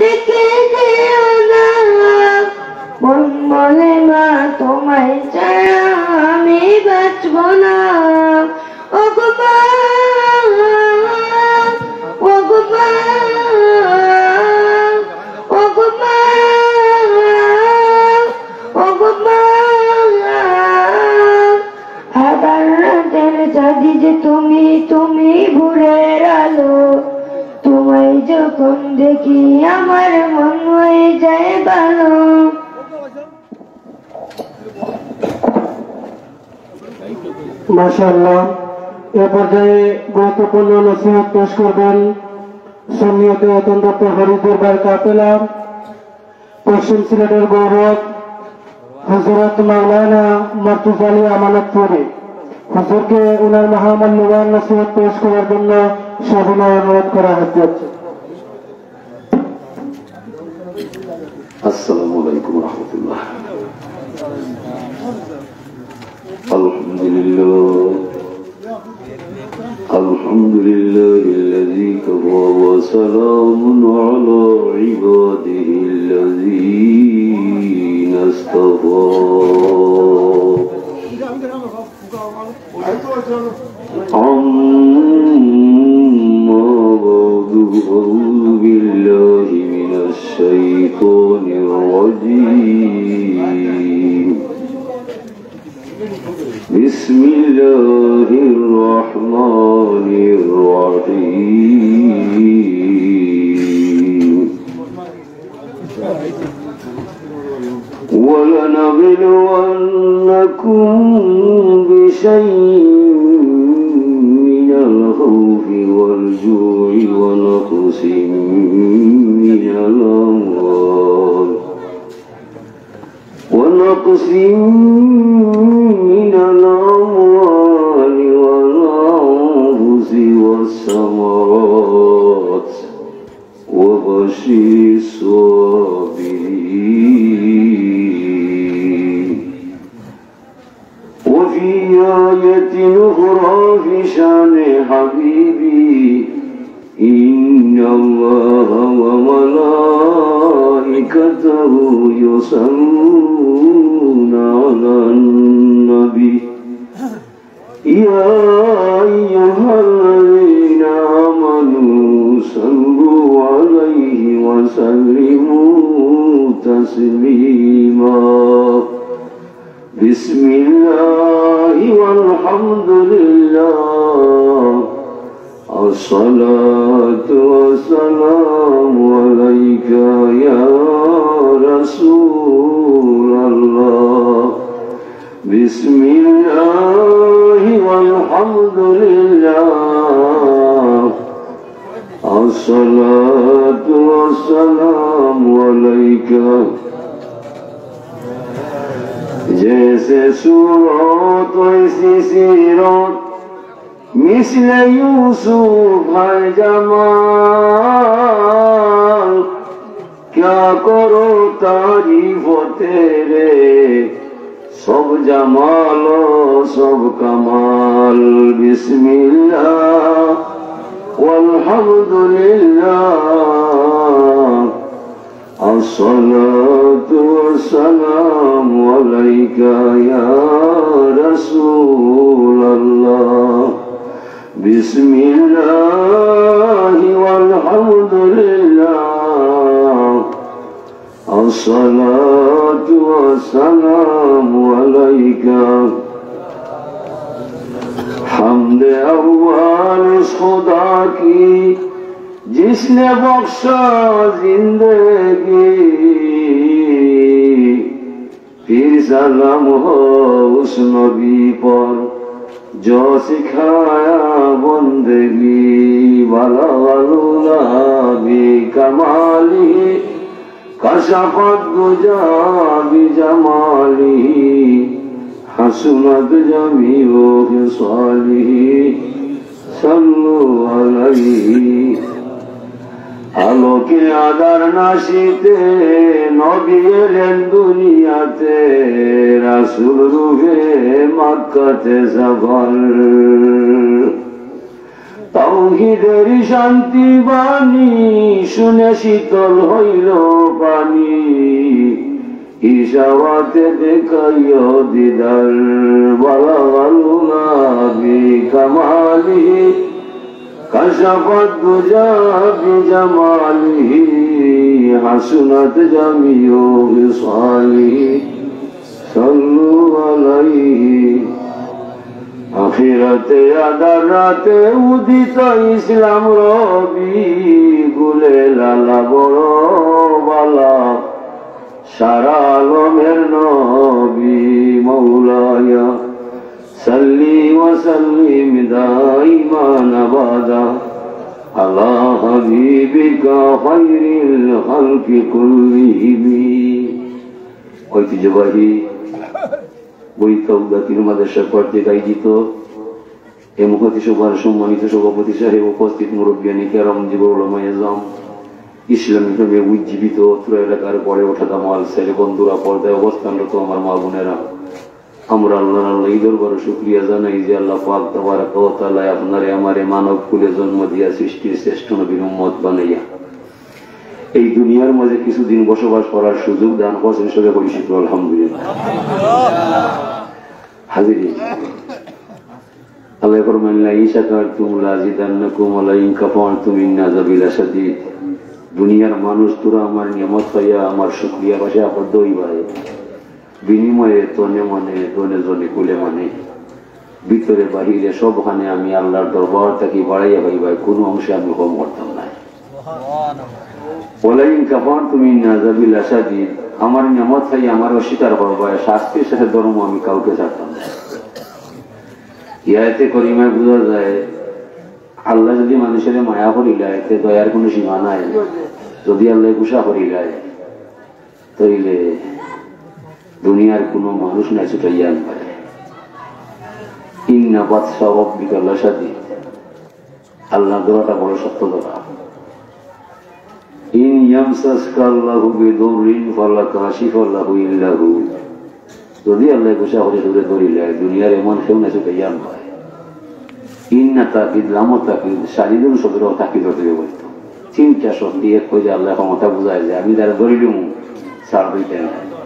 দেখে যেও না। মন বলে মা তোমায় ছাড়া মাশাআল্লাহ। এ পর্যায়ে গুরুত্বপূর্ণ নসিহত পেশ করবেন সম্মিলিত তন্দ্রপ্ত হরিদুর্বার কাপেলা পশ্চিম সিলেটের গৌরব হজরত মাওলানা মাতুজ আলী আমানতপুরি। হুজুরকে ওনার মহামান্যবান নসিহত পেশ করার জন্য সবিনয় অনুরোধ করা হচ্ছে। আসসালামু আলাইকুম রহমতুল্লাহ। الحمد لله. الحمد لله الذي كفى وسلام على عباده الذين اصطفى. عما بعد أعوذ بالله من الشيطان الرجيم. بسم الله الرحمن الرحيم. ولنبلونكم بشيء من الخوف والجوع ونقص من الأموال. ونقص من بسم الله والحمد لله. الصلاة والسلام عليك يا رسول الله. بسم الله والحمد لله. الصلاة والسلام عليك जैसे सूरत वैसी सीरत मिसल यूसुफ है जमाल क्या करो तारीफ तेरे सब जमाल सब कमाल बिस्मिल्ला वल्हम्दुलिल्लाह अस्सलातु वस्सलाम عليك يا رسول الله. بسم الله والحمد لله. الصلاة والسلام عليك. حمد أول خدا جسن جس نے بخشا زندگی. পীর সালাম হোস নবী পর। যো সিখায়া বন্দেগি বালা বালুলাবি কামালি, কশাফত গুজাবি জামালি হাসুনত জমি ও সালিহি, সল্লু আলাইহি বুকে আদার নাসিতে, নবী এলেন দুনিয়াতে, রাসুল রুহে মাক্কাতে সফর তৌহিদের শান্তি বাণী শুনে শীতল হইল পানি, ঈশাওয়াতে দেখাইও দিদার বলা বলু না কামালি কাশাফত দুজা বিজামালিহি হাসুনাত জামিও বিসালিহি সাল্লু আলাইহি। আখিরাতে আদার রাতে উদিত ইসলাম রবি, গুলে লালা বড় বালা। সারা আলমের নবী মৌলায়া সাল্লি ওয়াসাল্লিম দাইমান আবাদা। আলা হাবিবিকা খায়রিল খালকি কুল্লিহিম ঐতিহ্যবাহী বৈতক জাতির মাদ্রাসা কর্তৃক আয়োজিত। এ মুখতি সভার সম্মানিত সভাপতি সাহেব উপস্থিত মুরব্বিয়ানি কেরম জীবরমায়াম ইসলামীভাবে উজ্জীবিত অত্র এলাকার পরে ওঠা দামাল ছেলে বন্ধুরা পর্দায় অবস্থানরত আমার মা বোনেরা। আমরা আল্লাহ এই দরবারে শুক্রিয়া জানাই যে আল্লাহ পাক কতালায় আপনারে মানব কুলে জন্ম দিয়া সৃষ্টির শ্রেষ্ঠ নবীর বানাইয়া এই দুনিয়ার মাঝে কিছুদিন বসবাস করার সুযোগ দান করছেন সবে পরিচিত আলহামদুলিল্লাহ। হাজিরি। আল্লাহ ফরমান লা ইশাকারতুম লা জিদান্নাকুম ওয়া ইন দুনিয়ার মানুষ তোরা আমার নিয়ামত পাইয়া আমার শুকরিয়া ভাষা আবদ্ধ হইবাই বিনিময়ে তনে মনে দনে জনে কুলে মনে। ভিতরে বাহিরে সবখানে আমি আল্লাহর দরবার থাকি বাড়াইয়া পাইবাই কোনো অংশে আমি কম করতাম না ওলাইন কাপান তুমি নাজাবিল আসাদি, আমার নিয়ামত খাই আমার অস্বীকার করব শাস্তির সাথে ধর্ম আমি কাউকে ছাড়তাম না। ইয়াতে করিমায় বোঝা যায়, আল্লাহ যদি মানুষের মায়া করিলায় তে দয়ার কোনো সীমা নাই। যদি আল্লাহ গুসা করিলায় তইলে দুনিয়ার কোনো মানুষ নাই ছুটাইয়া আনপারে ইন্না বাদশাহ রব্বিক সাদি আল্লাহ দোয়াটা বড় সত্য দোয়া ইন যদি আল্লাহ না তাকিদ, লামো তাকিদ শারীরিক শব্দ তাকিদ হতে বলতো। তিনটা শব্দ এক কই যে আল্লাহ ক্ষমতা বুঝায় যে আমি যারা ধরিলুম সার দুইটা নাই।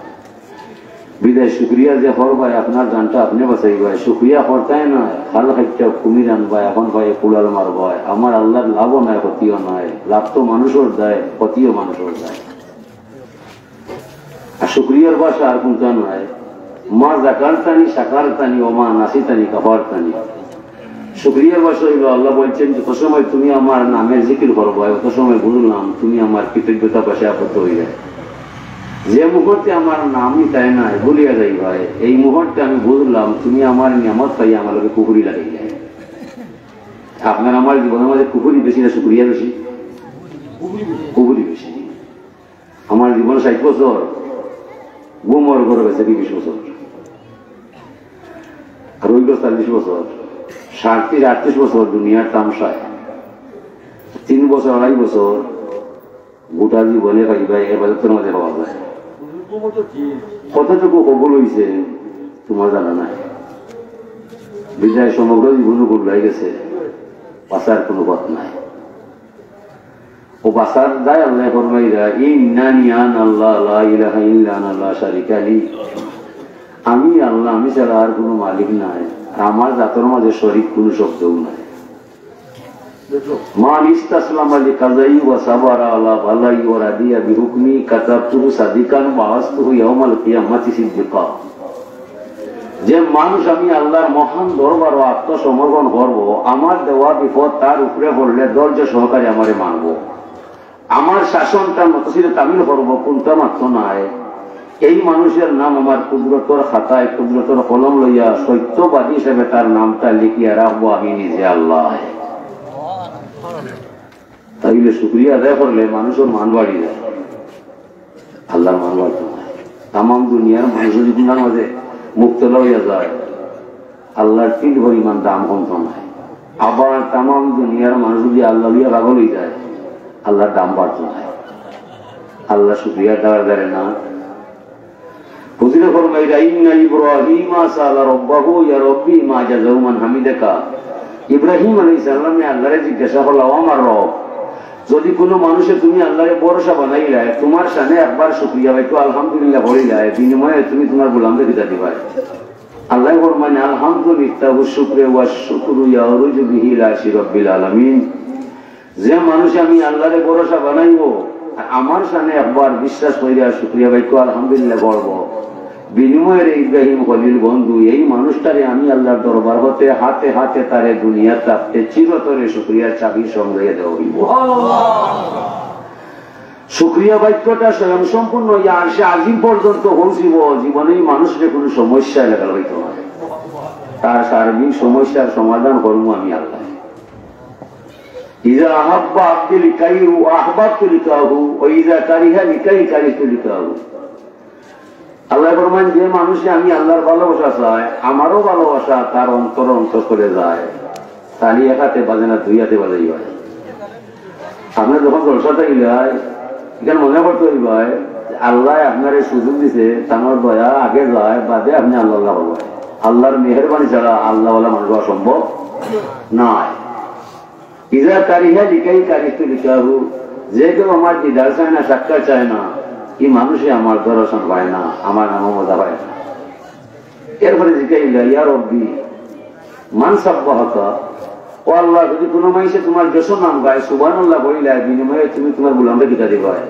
বিদায় শুক্রিয়া যে হর ভাই আপনার গানটা আপনি বাঁচাই ভাই। শুক্রিয়া করতাই না খাল খাইটা কুমির আনবাই এখন ভাই কুলাল মার ভাই। আমার আল্লাহর লাভও নাই, ক্ষতিও নাই। লাভ তো মানুষের দেয়, ক্ষতিও মানুষের দেয়। আর শুক্রিয়ার ভাষা আর কোনটা নয় মা জাকার তানি, সাকার তানি, ও মা নাসি তানি কাবার তানি। শুক্রিয়ার ভাষা হইল, আল্লাহ বলছেন যত সময় তুমি আমার নামের জিকির করব অত সময় বুঝলাম, তুমি আমার কৃতজ্ঞতা পাশে আপত্ত হইলে। যে মুহূর্তে আমার নামই তাই নাই বলিয়া যাই ভাই এই মুহূর্তে আমি বুঝলাম তুমি আমার নিয়ামত পাই আমার লোকে কুকুরি লাগিয়ে যায় আপনার আমার জীবনের মধ্যে কুকুরি বেশি না শুক্রিয়া বেশি? কুকুরি বেশি। আমার জীবন ষাট বছর গুমর ঘরে বেছে বিশ বছর। আর ওই চল্লিশ বছর। সাতত্রিশ আটত্রিশ বছর দুনিয়ার তামসায় তিন বছর আড়াই বছর। গোটা জীবনে পাইবা এবাদতের মধ্যে পাওয়া যায়। কতটুকু কবল হয়েছে তোমার জানা নাই। বিদায় সমগ্র জীবন বদলাই গেছে, বাঁচার কোনো পথ নাই। ও বাঁচার দায় আল্লাহ ফরমাইরা ইন্নানি আন আল্লাহ, লা ইলাহা ইল্লা আনা, লা শারিকা আমি আল্লাহ, আমি ছাড়া আর কোনো মালিক নাই আমার জাতর মাঝে শরীর কোনো শব্দও নাই। যে মানুষ আমি আল্লাহর মহান দরবার ও আত্মসমর্পণ করব, আমার দেওয়া বিপদ তার উপরে পড়লে ধৈর্য সহকারে আমারে মানব। আমার শাসনটা মতশিরে তামিল করব, কোনটা মাত্র নাই। এই মানুষের নাম আমার কুদরতর খাতায়, কুদরতর কলম লইয়া সত্যবাদী হিসেবে তার নামটা লিখিয়া রাখব আমি নিজে আল্লাহ। তাইলে শুক্রিয়া আদায় করলে মানুষের মান বাড়ি যায় আল্লাহর মান বাড়তো তাম দুনিয়ার মানুষ যদি গুণার মাঝে মুক্ত লইয়া যায়, আল্লাহর তিন পরিমাণ দাম কমত নাই। আবার তাম দুনিয়ার মানুষ যদি আল্লাহ লিয়া পাগল হয়ে যায়, আল্লাহর দাম বাড়তো না আল্লাহ শুক্রিয়া দেওয়ার দেয় না। হুজুরে ফরমাইরা ইন্না ইব্রাহিমা সালা রব্বাহু, ইয়া রব্বি মা জাযাউমান হামিদাকা। ইব্রাহিম আলী সাল্লামে আল্লাহরে জিজ্ঞাসা করলাম আমার রব, যদি কোনো মানুষে তুমি আল্লাহরে ভরসা বানাইলাই তোমার সামনে একবার শুক্রিয়া বাইতো আলহামদুলিল্লাহ বলিলাই বিনিময়ে তুমি তোমার গোলামকে দিতে দিবাই আল্লাহ ফরমান আলহামদুলিল্লাহ শুক্রে ওয়া শুকরু ইয়ারুজু বিহি লা শিরব্বিল আলামিন। যে মানুষ আমি আল্লাহরে ভরসা বানাইবো আমার সামনে একবার বিশ্বাস করিয়া শুক্রিয়া বাইতো আলহামদুলিল্লাহ করব বিনিময়ের এই ইব্রাহিম খলিল বন্ধু, এই মানুষটারে আমি আল্লাহর দরবার হতে হাতে হাতে তারে দুনিয়া তাপতে চিরতরে শুক্রিয়ার চাবি সংগ্রহে দেওয়া হইব। শুক্রিয়া বাক্যটা স্বয়ং সম্পূর্ণ সে আজিম পর্যন্ত পৌঁছিব, জীবনেই মানুষের কোনো সমস্যা লেখা হইতো না। তার সার্বিক সমস্যার সমাধান করব আমি আল্লাহ। ইজা আহাব্বা আব্দি লিকাইহু আহবাব লিকাহু ও ইজা কারিহা লিকাই কারিহ লিকাহু আল্লাহ ফরমান যে মানুষে আমি আল্লাহর ভালোবাসা চায় আমারও ভালোবাসা তার অন্তর অন্তর করে যায়। তালি একাতে বাজে না, দুই হাতে বাজাই হয়। আপনার যখন জলসাটা গেলে হয় এখানে মনে করতে হয় যে আল্লাহ আপনার এই সুযোগ দিছে, তামার দয়া আগে যায়, বাদে আপনি আল্লাহ আল্লাহ বলবেন আল্লাহর মেহরবানি ছাড়া আল্লাহ বলা মানুষ হওয়া সম্ভব নয় ইজা কারিহা লিখাই কারিস্তু লিখাহু যে কেউ আমার দিদার চায় না, সাক্ষাৎ চায় না এই মানুষে আমার দর্শন পায় না, আমার নাম মজা পায় না। এরপরে জিজ্ঞাইল ইয়ার অব্দি মান সাব্বাহতা ও আল্লাহ, যদি কোনো মানুষে তোমার যশ নাম গায় সুবান আল্লাহ বলিলা, বিনিময়ে তুমি তোমার গুলামকে কিতা দিবায়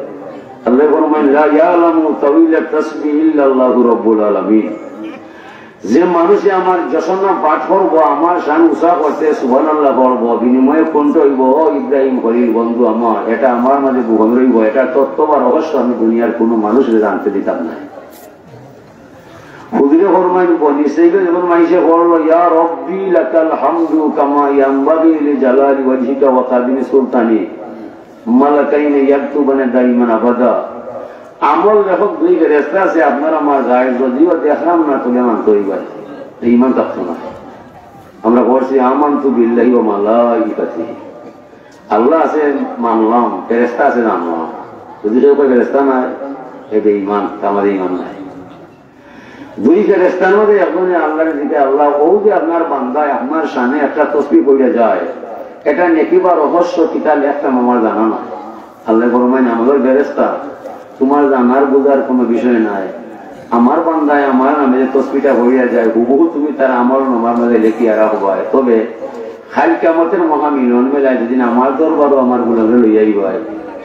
আল্লাহ ফরমান ইয়া আলামু তাওইলা তাসবিহ ইল্লাল্লাহু রাব্বুল আলামিন। যে মানুষে আমার যশনা পাঠ করব আমার উষা করতে আল্লাহ করব বিনিময়ে কোনটা হইব ইব্রাহিম করিল বন্ধু আমার, এটা আমার মাঝে গোপন রইব, এটা তত্ত্ব বা রহস্য, আমি দুনিয়ার কোনো মানুষের জানতে দিতাম না। হুজুরে ফরমাইন যখন মাইসে করল ইয়া রব্বি লাকাল হামদু কামা ইয়ামবাগি লি জালালি ওয়াজহিকা ওয়া সুলতানি, মালাকাইনে ইয়াকতুবানা দাইমান আবাদা। আমল দেখো, দুই ফেরেস্তা আছে, আপনার আমার গায়ে যদিও দেখলাম না তুলে মান তৈবার ইমান থাকতো না। আমরা করছি আমান তু বিল্লাহি ও আল্লাহ আছে, মানলাম ফেরেস্তা আছে, জানলাম। যদি কেউ কয় ফেরেস্তা নাই? এটা ইমান আমাদের ইমান নাই। দুই ফেরেস্তার মধ্যে এখন আল্লাহর দিকে, আল্লাহ, ও যে আপনার বান্দায়, আপনার সামনে একটা তসবি করে যায়, এটা নেকি বা রহস্য কিতা লেখতাম আমার জানা না আল্লাহ ফরমাইন, আমাদের ফেরেস্তা তোমার জানার বোঝার কোনো বিষয় নাই, আমার বান্দায় আমার নামে যে তসবিটা হইয়া যায়, হুবহু তুমি তার আমার নামার মধ্যে লেখিয়া রাখবায় তবে খাল কামতের মহামিলন মেলায় যেদিন আমার দরবারও আমার গুলামে লইয়াই হয়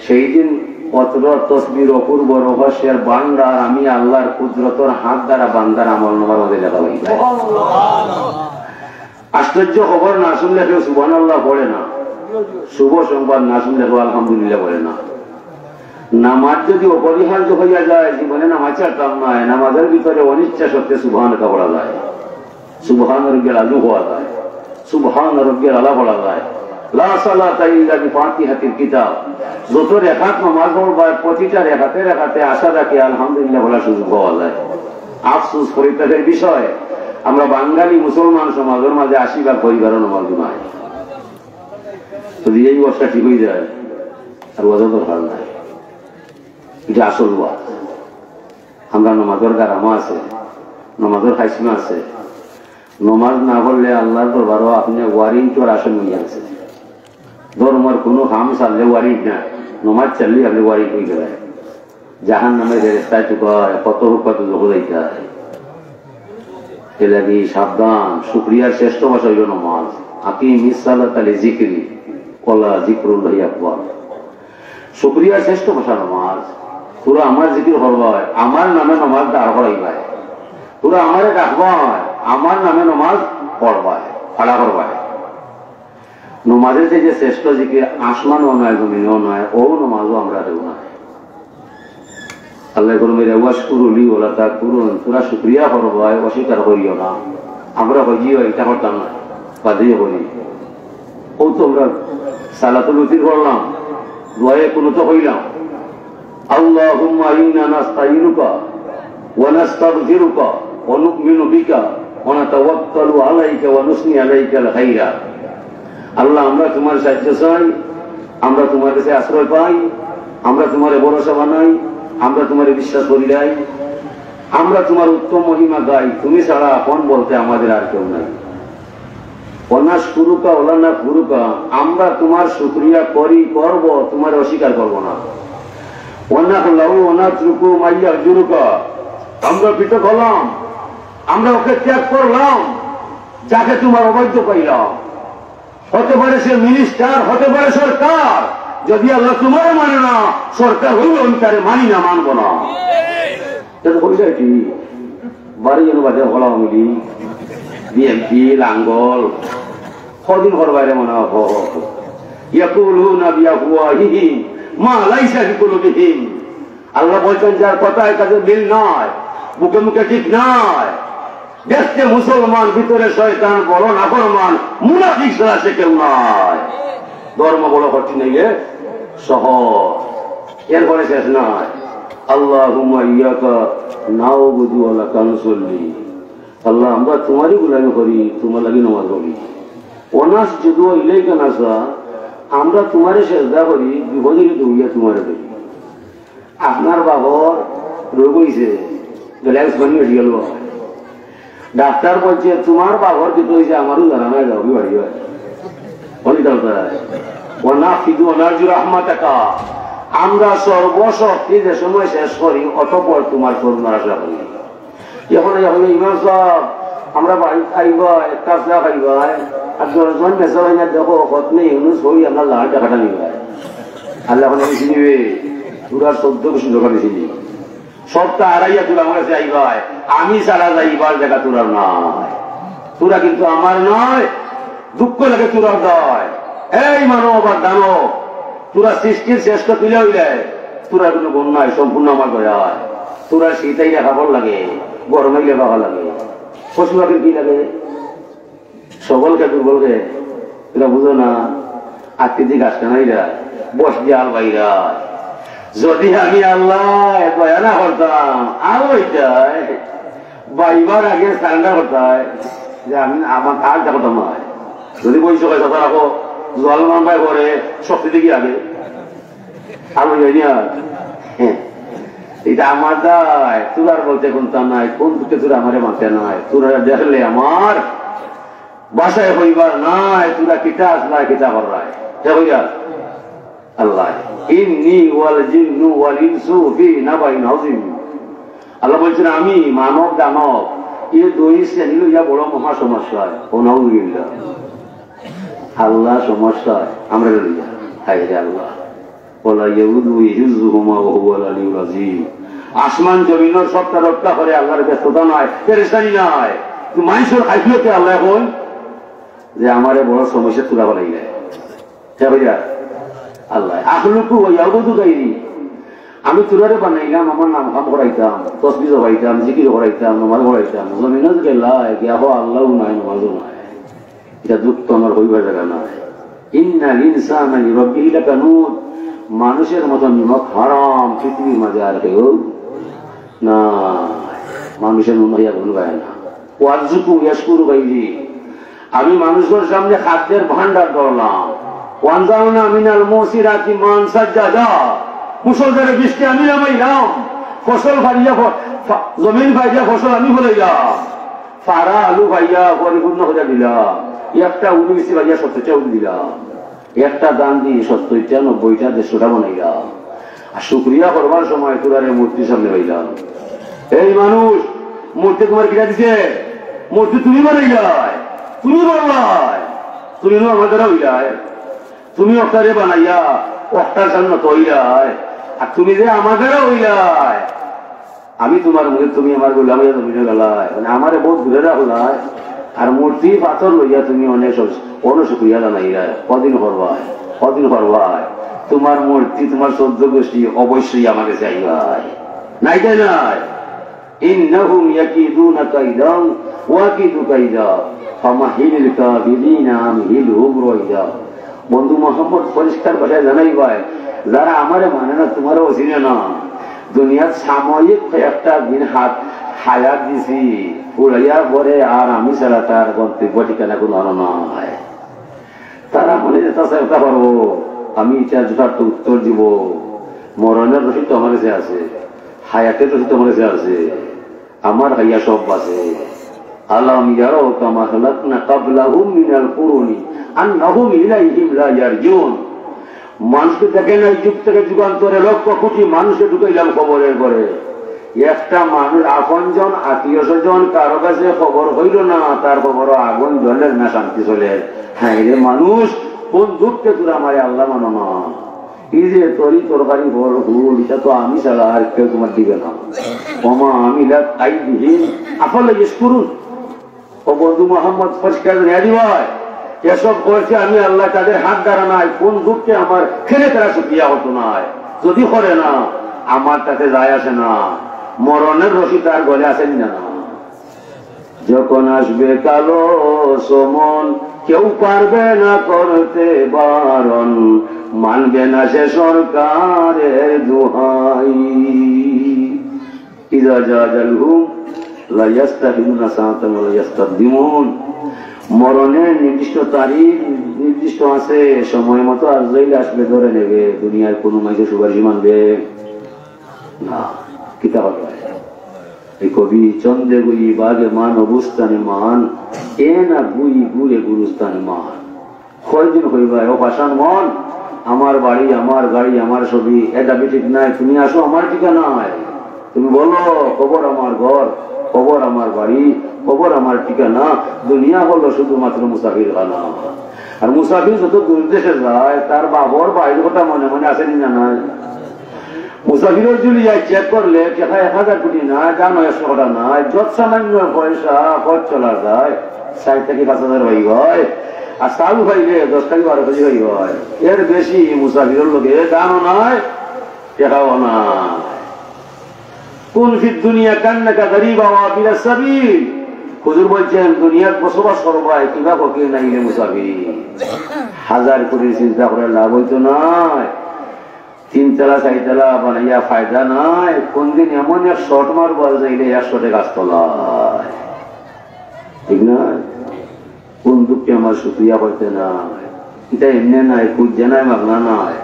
সেই দিন পত্র তসবির অপূর্ব রহস্যের বান্দার আমি আল্লাহর কুদরতর হাত দ্বারা বান্দার আমার নামার মধ্যে লেখা হইবে। আশ্চর্য খবর না শুনলে কেউ সুবান আল্লাহ পড়ে না। শুভ সংবাদ না শুনলে আলহামদুলিল্লাহ পড়ে না। নামাজ যদি অপরিহার্য হইয়া যায়, জীবনে নামাজ ছাড়তাম নয় নামাজের ভিতরে অনিচ্ছা সত্ত্বে সুবহান কা পড়া যায়। সুবহান রব্বিল আলু হওয়া যায়। সুবহান রব্বিল আলা পড়া যায়। যত রেখাত রেখাতে আশা রাখি আলহামদুলিল্লাহ বলা পরিত্যাগের বিষয়, আমরা বাঙালি মুসলমান সমাজের মাঝে আশীর্বাদ পরিবারের নামাজ নাই যদি এই অবস্থা ঠিক হয়ে যায়, আর তো ভালো নাই। এটা আসল ওয়াজ আমরা নমাজের গারামা আছে, নমাজের খাইসমা আছে। নমাজ না করলে আল্লাহর দরবারও আপনি ওয়ারিং তোর আসন নিয়ে আছে ধর্মর কোনো হাম চাললে ওয়ারিং না, নমাজ চাললে আপনি ওয়ারিং হয়ে গেলে জাহান নামে রেস্তায় চুকায় কত হোক কত যাইতে হয়। এলাকি সাবধান শুক্রিয়ার শ্রেষ্ঠ ভাষা হইল নমাজ। আকি মিসালাত আলী জিক্রি কলা জিক্রুল্লাহ আকবর শুক্রিয়ার শ্রেষ্ঠ ভাষা নমাজ। পুরো আমার জিকির করবায় আমার নামে নমাজ দাঁড় করাইবায় পুরো আমারে ডাকবায় আমার নামে নমাজ পড়বায় ফাড়া করবায় নমাজের যে যে শ্রেষ্ঠ জিকির, আসমানও নয়, জমিনও নয়, ও নমাজও আমরা দেব না। আল্লাহ করবে রেওয়াজ কুরুলি ওলা তা কুরুন পুরা শুক্রিয়া করবায় অস্বীকার করিও না। আমরা হইজিও এটা করতাম না বাদিও করি ও তো আমরা সালাতুল উতির করলাম দোয়ে কোনো তো হইলাম। اللهم إنا نستعينك ونستغفرك ونؤمن بك ونتوكل عليك ونثني عليك الخير আল্লাহ আমরা তোমার সাহায্য চাই আমরা তোমার কাছে আশ্রয় পাই আমরা তোমার ভরসা বানাই আমরা তোমার বিশ্বাস করি যাই আমরা তোমার উত্তম মহিমা গাই তুমি ছাড়া আপন বলতে আমাদের আর কেউ নাই অনাস কুরুকা ওলানা কুরুকা আমরা তোমার শুক্রিয়া করি করব তোমার অস্বীকার করব না আমরা পৃথক হলাম, আমরা ওকে ত্যাগ করলাম, যাকে তোমার অবৈধ পাইলাম হতে পারে সে মিনিস্টার, হতে পারে সরকার। যদি আল্লাহ তোমার মানে না, সরকার হইল আমি তারে মানি না, মানব না। হয়ে কি? বাড়ি যেন বাজে হলা মিলি বিএমপি লাঙ্গল। কদিন ঘর বাইরে মনে হয় ইয়াকুলুনা বিআফওয়াহিহিম মা, লাইসা ফি কুলুবিহিম আল্লাহ বলছেন যার কথায় কাছে মিল নয় মুখে মুখে ঠিক নয়। দেখতে মুসলমান, ভিতরে শয়তান, বড় নাফরমান, মুনাফিক ছাড়া সে কেউ নয়। ধর্ম বড় কঠিন সহজ। এরপরে শেষ নয়। আল্লাহ ইয়াকা নাও বুধু আল্লাহ, আমরা তোমারই গুলামি করি, তোমার লাগি নমাজ করি অনাস যদু ইলাই কানাসা আমরা তোমারে সেজদা করি বিপদের দৌড়িয়া তোমারে করি। আপনার বাবর রোগ হয়েছে গ্যালাক্স বানি হয়ে গেল। ডাক্তার বলছে, তোমার বাবর কিন্তু হয়েছে আমারও জানা নাই যাও বাড়ি হয়। ওনা ফিদু অনার্জুর আহমা টাকা আমরা সর্বশক্তি যে সময় শেষ করি, অতপর তোমার করুণার আশা করি। যখন যখন ইমাম সাহেব আমরা বাড়ি খাইব একটা চা খাইব আর দশজন বেসা হয় না, দেখো কত নেই ইউনুস হই আমরা লাল টাকাটা নিব আল্লাহ ওখানে বেশি নিবে। তুরার চোদ্দ বেশি দোকান বেশি নিবে। সবটা আড়াইয়া তোরা আমার কাছে আইবাই আমি সারা যাইবার জায়গা তোরার নয় তোরা কিন্তু আমার নয়। দুঃখ লাগে তোরার দয়। এই মানব আর দানব, তোরা সৃষ্টির শ্রেষ্ঠ তুলে হইলে তোরা কোনো গুণ নাই, সম্পূর্ণ আমার দয়া। হয় তোরা শীতাই খাবার লাগে, গরমাই লেখা লাগে। পশু কি লাগে? সকলকে দুর্বলকে তোরা বুঝো না আকৃতি গাছ কানাই যায় বস দিয়ে আল বাইরা। যদি আমি আল্লাহ দয়া না করতাম, আর ওইটাই বাইবার আগে সারেন্ডার করতাম যে আমি আমার আর দেখতাম নয় যদি বইস হয় তখন রাখো, জল মানবাই করে শক্তি দেখি আগে আর হ্যাঁ। এটা আমার দায়। তোর বলতে কোনটা নাই, কোন দুটো তোর আমারে মানতে নাই? তোরা দেখলে আমার বাসায় হইবার নাই তোরা কিতা আসলাই কিতা কররায় সে হইয়া। আল্লাহ আল্লাহ আমি মানব দানব এই দুই শ্রেণি লইয়া বড় মহা সমস্যা ও নাউজুবিল্লাহ আল্লাহ সমস্যা আমরা লইয়া। আল্লাহ। আসমান জমিনের সবটা রক্ষা করে আল্লাহর ব্যস্ততা নয়, পেরেশানি নয়। মানুষের খাইফিয়তে আল্লাহ এখন যে আমারে বড় সমস্যা তুলা ভাইয়া? আল্লাহ। আমি তুলারে বানাইলাম, আমার নাম কাম করাইতাম তসবিজ করাইতাম জিকির করাইতাম নমাজ করাইতাম জমিনত গেলা আল্লাহ নাই, নমাজও নাই। এটা দুঃখ আমার হইবার জায়গা নয় মানুষের মতো নিমক হারাম পৃথিবীর মাঝে আর কেউ না। মানুষের মনে গুণ গায় না। ওয়াজুকু ইয়াসকুরু গাইরি। আমি মানুষের সামনে খাদ্যের ভান্ডার ধরলাম। ওয়ানজালনা মিনাল মুসিরাতি মান সাজ্জাদা। মুসলধারে বৃষ্টি আমি নামাইলাম। ফসল ফারিয়া জমিন ফাইয়া ফসল আমি ফলাইলাম। ফারা আলু ভাইয়া পরিপূর্ণ করে দিলাম। একটা উনি বেশি ভাইয়া সত্যটা উনি দিলাম। একটা দান দিয়ে সত্তরটা নব্বইটা দেড়শোটা বানাইলাম। আর শুক্রিয়া করবার সময় তোরারে মূর্তির সামনে হইলাম এই মানুষ, মূর্তি তোমার কিনা দিছে? মূর্তি তুমি বানাইলাই। তুমি বানাই তুমি আমাদের হইলাই। তুমি অক্টারে বানাইয়া অক্টার সামনে তৈলাই। আর তুমি যে আমাদের হইলাই। আমি তোমার মুখে তুমি আমার গোলাম তুমি গেলাই। মানে আমারে বহুত দূরে রাখলাই আর মূর্তি পাথর লইয়া তুমি অনেক অনুসুক্রিয়া জানাইলাই কদিন করবাই কদিন করবাই তোমার মূর্তি, তোমার চোদ্দ গোষ্ঠী অবশ্যই আমাকে চাইবাই নাই তাই নাই? ইন্নাহুম ইয়াকিদুনা কাইদান ওয়াকিদু কাইদা ফামাহিলিল কাফিরিনা আমহিলহুম রাইদা। বন্ধু মোহাম্মদ, পরিষ্কার ভাষায় জানাই ভাই, যারা আমারে মানে না, তোমারও চিনে না। দুনিয়ার সাময়িক একটা দিন হাত হায়াত দিছি উড়াইয়ার পরে আর আমি ছাড়া তার গন্তব্য ঠিকানা কোনো নয় তারা মনে যেতে চেষ্টা পারব, আমি এটা যথার্থ উত্তর দিব। মরণের রসিদ তো আমার কাছে আছে, হায়াতের রসিদ তো আমার কাছে আছে, আমার হাইয়া সব আছে। আলম ইয়ারো কামা খালাকনা কাবলাহুম মিনাল কুরুনি আন্নাহুম ইলাইহিম লা ইয়ারজুন মানুষকে দেখেন এই যুগ থেকে যুগান্তরে লক্ষ কোটি মানুষকে ঢুকাইলাম খবরের পরে। একটা মানুষ আপনজন, আত্মীয় স্বজন, কারও কাছে খবর হইল না, তার খবর আগুন জ্বলের না, শান্তি চলে হ্যাঁ রে মানুষ কোন দুঃখে তোরা আমারে আল্লাহ মানো না। এই যে তরি তরকারি বড় হুল এটা তো আমি ছাড়া আর কেউ তোমার দিবে না। ওমা আমি তাই বিহীন আসলে জিজ্ঞেস করুন। ও বন্ধু মোহাম্মদ, পরিষ্কার রেডি হয় এসব করছে, আমি আল্লাহ তাদের হাত দ্বারা নাই কোন দুঃখে আমার খেলে তারা সুখিয়া হতো না যদি করে না, আমার তাতে যায় আসে না। মরণের রশি তার গলে আসেন না। যখন আসবে কালো সমন, কেউ পারবে না করতে বারণ। মানবে না সে সরকারের দোহাই। মরণের নির্দিষ্ট তারিখ নির্দিষ্ট আছে, সময় মতো আজরাইল আসবে, ধরে নেবে। দুনিয়ার কোন মাইকে সুপারিশ মানবে না। কিতা এই কবি চন্দ্রে গুই বাগে মান, অবস্থানে মান এ না গুই গুরে গুরুস্থানে মান। কয়দিন হইবা ও পাশান মন? আমার বাড়ি, আমার গাড়ি, আমার ছবি এটা ঠিক নাই, তুমি আসো আমার ঠিকানায়। তুমি বলো, খবর আমার ঘর, খবর আমার বাড়ি, খবর আমার ঠিকানা, দুনিয়া হলো শুধুমাত্র মুসাফির খানা। আর মুসাফির যত দূর দেশে যায়, তার বাবর বাইরের কথা মনে মনে আসেনি নাই? মুসাফিরের চেক কেখা এক কোটি নাই থেকে পাঁচ হয়ে হয় বারো হয়ে হয়। এর বেশি মুসাফিরের লোকে নাই টেকাও নাই। কোন দুনিয়া কান্না কা গরিব বিলা সাবিল? হুজুর বলছেন, দুনিয়ার বসবাস করবাই কিবা ফকির নাইলে মুসাফির হাজার কোটি চিন্তা করে লাভ হইতো নাই। তিনতলা, চারিতলা বানাইয়া ফায়দা নাই। কোনদিন এমন এক শর্ট মারবো যাইলে একশো টাকা তলায়। ঠিক না? দুঃখে আমার সুক্রিয়া করতে নাই। এটা এমনি নাই খুঁজছে নাই, মাগনা নাই।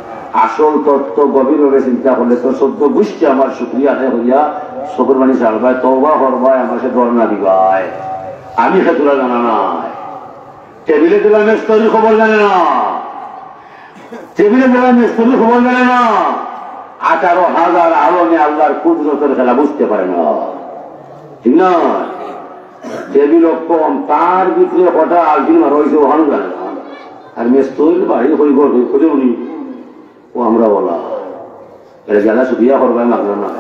আসল তত্ত্ব, গভীরভাবে চিন্তা করলে তো সত্য বুঝছে আমার সুক্রিয়া আদায় হইয়া শকুর বাণী চালবায় তবা করবায়, আমার সে ধর্ণা দিবায়। আমি সে তোলা জানা নাই। টেবিলে দিলাম স্তরি খবর জানে না। টেবিলে দিলাম স্তরি খবর জানে না। আঠারো হাজার আলমে আল্লাহর কুদরতের খেলা বুঝতে পারে না। ঠিক না? টেবিল কম, তার ভিতরে কটা আলটিন রয়েছে ওখানে জানে না। আর মেস্তইল বাড়ি হইব খুঁজে উনি ও আমরা বলা। এটা গেলা সুবিধা করবাই মাগনা না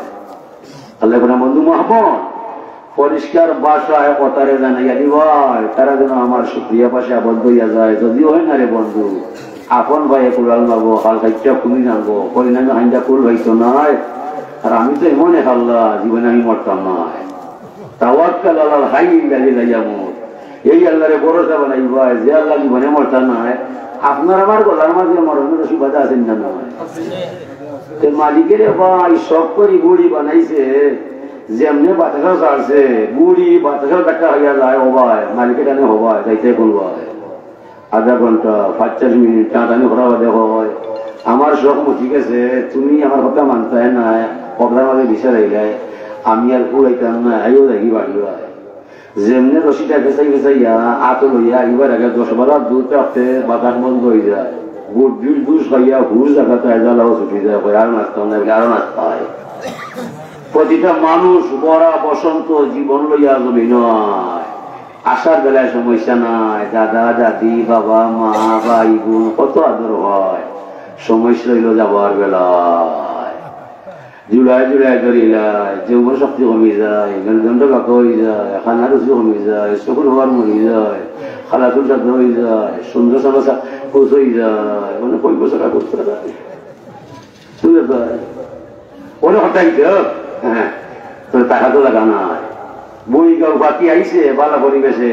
আল্লাহ কোনো বন্ধু মহাপন, পরিষ্কার বাসায় কথারে জানাইয়া দিবাই। তারা যেন আমার সুপ্রিয়া পাশে আবদ্ধ হইয়া যায় যদি হয় না রে বন্ধু। আপন ভাইয়ে কুলাল মাগো হাল খাইটা খুবই জানব পরিণামে হাইন্দা কুল হইতো নাই। আর আমি তো এমন এক আল্লাহ জীবনে আমি মরতাম নাই। তাওয়াক্কাল আলাল হাই এই আল্লাহরে ভরসা যে আল্লাহ জীবনে মরতা নাই। আপনার আমার গলার মাঝে মরণের সুবাদা আছেন না নয় মালিকের ভাই সব করি গুড়ি বানাইছে, যেমনি বাতাসা ছাড়ছে গুড়ি বাতাসা দেখা হইয়া যায় হবায় মালিকের টানে হবায়, যাইতে বলবায়। আধা ঘণ্টা পঞ্চাশ মিনিট টাটানি করা বাদে হয় আমার শখ ঠিক আছে তুমি আমার কথা মানতে না পকড়ার মাঝে বিচার আইলে আমি আর উড়াইতাম না, আইও দেখি বাড়ি হয়। যেমনি রশিটা বেচাই বেচাইয়া আতো লইয়া এবার আগে দশ বারো দুধ রাখতে বাতাস বন্ধ হয়ে যায়। গুড় জুস জুস খাইয়া হুস দেখাতে এজালাও ছুটি যায় আর নাচতাম না আরও নাচতে হয় প্রতিটা মানুষ বড়া বসন্ত জীবন লইয়া জমি নয় আসার বেলায় সমস্যা নাই। দাদা, দাদি, বাবা, মা, ভাই, বোন, কত আদর হয়। সমস্যা হইল যাবার বেলায়। জুলাই জুলাই ধরিলাই যৌবন শক্তি কমি যায়, মেরুদণ্ড বাঁকা হয়ে যায়, খানা রুচি কমি যায় চকুর হওয়ার মরি যায় খালাতুর সাধ্য হয়ে যায় সুন্দর সমস্যা খোঁজ হয়ে যায় মানে কই বছর করতে যায় ওরে হঠাৎ হ্যাঁ তোর টাকা তো লাগা নাই। বই গাও বাকি আইছে, বালা পরিবেশে।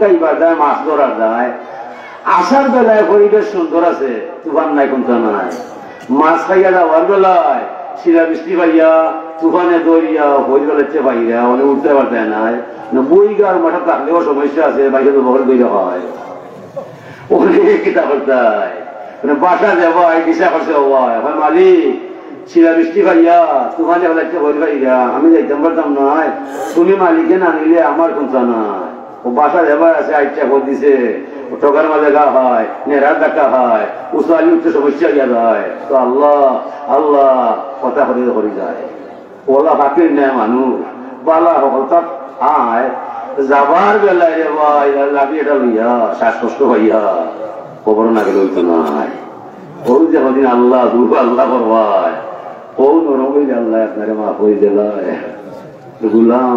খাইবার যায় মাছ ধরা যায় আসার বেলায় পরিবেশ সুন্দর আছে, তুফান নাই কোনটা নাই। মাছ খাইয়া যাওয়ার বেলায় শিলা বৃষ্টি পাইয়া, তুফানে দৌড়িয়া হই বেলাচ্ছে পাইয়া মানে উঠতে পারতে নাই। না, বই গার মাঠে থাকলেও সমস্যা আছে, বাইরে তো বহর দৌড়া হয়। অনেক কিতা করতে মানে বাসা যাওয়া দিশা করছে হয় মালিক শিলা বৃষ্টি ভাইয়া তুফানে ভাইয়া, আমি যাইতাম পারতাম তুমি মালিকে না নিলে আমার নাই? ও বাসা আছে দিছে মাঝে গা হয় ডাকা হয় সমস্যা যায়। তো আল্লাহ আল্লাহ, কথা করে যায়। ওলা বাকির নেয় মানুষ, বালা তাত আয়। যাবার বেলায় রে ভাই লাগি এটা লইয়া, শ্বাসকষ্ট হইয়া খবর না গেলে হইতো নাই। ও যে কদিন আল্লাহ দুর্গ আল্লাহ করবায় হয়ে গুলাম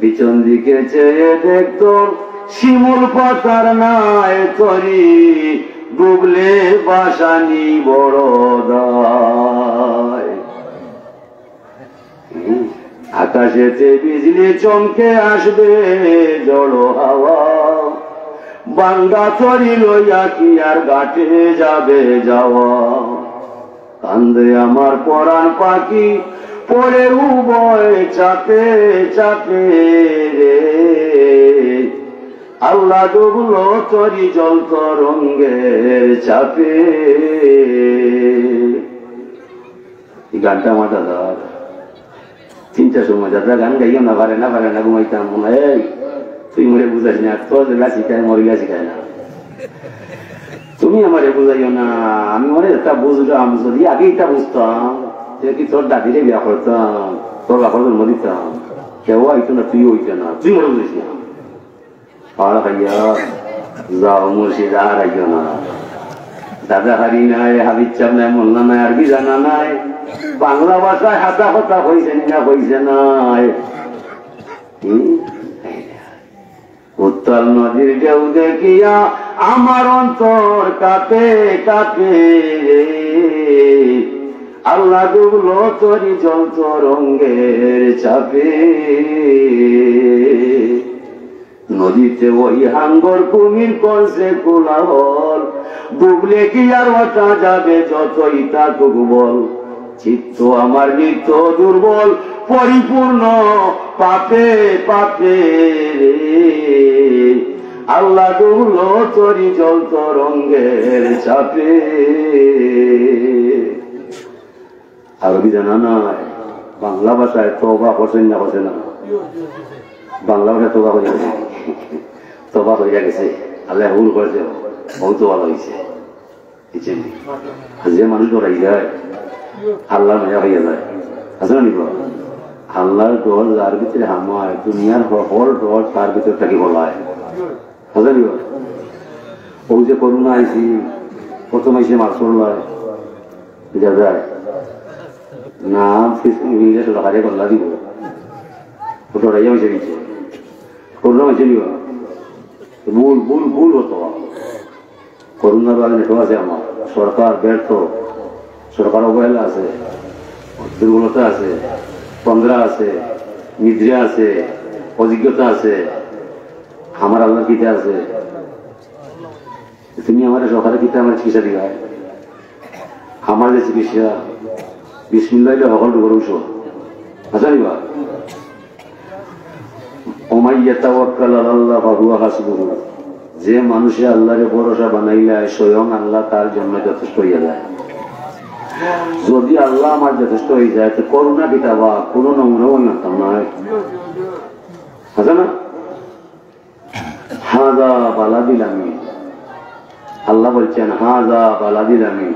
পিছন দিকে চেয়ে দেখতো শিমুল পাতার নাই তরি ডুবলে বাসানি বড় হুম, আকাশেতে বিজলি চমকে আসবে জড় হাওয়া বাঙ্গা তরি লইয়া কি আর গাটে যাবে যাওয়া? কান্দে আমার পরাণ পাখি পরে উভয় চাপে চাপে রে। আল্লাহ ডুবলো তরি জল তরঙ্গের চাপে। এই গানটা আমার দাদার। তিনটার সময় দাদা গান গাইও না পারে না পারে না ঘুমাইতাম মনে হয়, তুই মরে বুঝাস না, তোর যেগুলা শিখায় মরিলা শিখায় না। তুমি আমারে বুঝাইও না, আমি মনে একটা বুঝলাম, যদি আগে এটা বুঝতাম কি তোর দাদিরে বিয়া করতাম, তোর বাপর জন্ম দিতাম? কেউ আইতো না তুই হইতো না, তুই মরে বুঝিস না। পাড় খাইয়া যাও মুর্শিদ, আর আইও না। দাদা হারি নাই হাবিজ চাপ নাই, মোল্লা নাই, আরবি জানা নাই। বাংলা ভাষায় হাতা কথা হয়েছে না হয়েছে হুম? উত্তল নদীর ঢেউ দেখিয়া আমার অন্তর কাঁপে কাঁপে। আল্লাহ ডুবলো তরি জল তরঙ্গের চাপে। নদীতে ওই হাঙ্গর কুমির করছে কোলাহল, ডুবলে কি আর ওটা যাবে, যতই থাকুক বল। চিত্ত আমার নিত্য দুর্বল, পরিপূর্ণ, পাপে পাপে আল্লাহ ডুবলো তরি জল তরঙ্গের চাপে। আরবি জানা নাই, বাংলা ভাষায় তবা করছেন না করছে না? বাংলা ভাষায় তবা হয়ে গেছে তবা হয়ে গেছে। আল্লাহ ভুল করেছে, বহুত ভালো হয়েছে? আর যে মানুষ ডরাই যায় আল্লাহ মেয়া হইয়া যায়। না নিব আল্লাহর ডর যার ভিতরে হামায় দুনিয়ার সকল ডর তার ভিতরে থাকি বলায়। আছে নিব ও যে করুণা আইসি প্রথম আইসি মাছ লয় বুঝা যায়? না ইংলিশ লহারে গল্লা দিব। ও ডরাইয়া হয়েছে দিচ্ছে করুণা হয়েছে নিব ভুল ভুল ভুল হতো। করুণার আগে নেটো আছে আমার। সরকার ব্যর্থ। সরকার অবহেলা আছে, দুর্বলতা আছে, তন্দ্রা আছে, নিদ্রা আছে অযোগ্যতা আছে আমার আল্লাহ কিতে আছে। তুমি আমার সরকারের কিতে আমার চিকিৎসা দিবা। আমার যে চিকিৎসা, বিসমিল্লাহ সকল ডুবর উঠো আচ্ছা নিবা যে মানুষে আল্লাহরে ভরসা বানাইলে স্বয়ং আল্লাহ তার জন্য যথেষ্ট হইয়া যায় যদি আল্লাহ আমার যথেষ্ট হয়ে যায়, তো করুণা কিতাবা কোনো নমুনাও নাতাম নয়। আছে না? হাজা বালা দিলামি আল্লাহ বলছেন, হাজা বালা দিলামি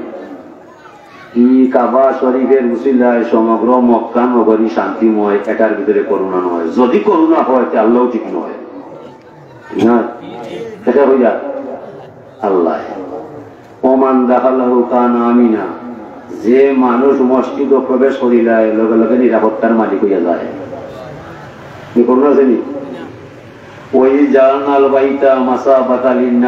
কাবা শরীফের মুসিল্লায় সমগ্র মক্কা নগরী শান্তিময়, এটার ভিতরে করুণা নয়। যদি করুণা হয়, তে আল্লাহ ঠিক নয়। না এটা হয়ে যাক আল্লাহ। ওমান দেখাল্লাহু কান আমিনা। যে মানুষ মসজিদ প্রবেশ করিলায়, লগে লগে নিরাপত্তার মালিক হইয়া যায়। কি ওই বাইতা মাসা বাতালিন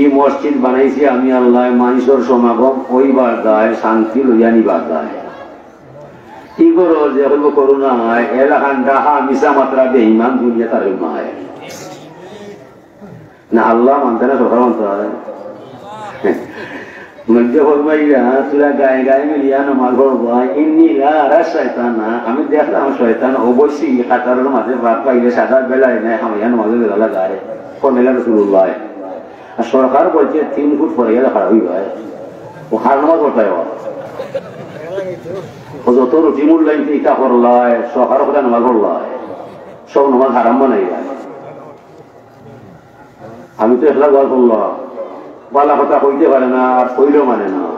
ই মসজিদ বানাইছি আমি আল্লাহ মানুষের সমাগম ওইবার দায়, শান্তি লইয়া নিবার দায়। কি করো যে হইব করুণা হয় এলাকান ডাহা মিশা মাত্রা বেঈমান দুনিয়া তার না, আল্লাহ মানতে না সরকার মানতে হয় মধ্যে ফরমাইয়া তুরা গায়ে গায়ে মিলিয়া নমাজ পড়বা ইন্নি লা শয়তান আমি দেখলাম শয়তান অবশ্যই কাতারের মাঝে ভাত পাইলে সাদা বেলায় নাই হামাইয়া নমাজে বেলা গায়ে কমেলা রসুল্লাহ আর সরকার বলছে তিন ফুট পরে গেলে খারাপ হয় ও হার নামাজ ও যত রুটি মূল লাইন ইটা করলায় সরকার কথা নামাজ পড়লায় সব নামাজ হারাম বানাই আমি তো একলা গল্প করলাম। বালা কথা কইতে পারে না আর কইলেও মানে না।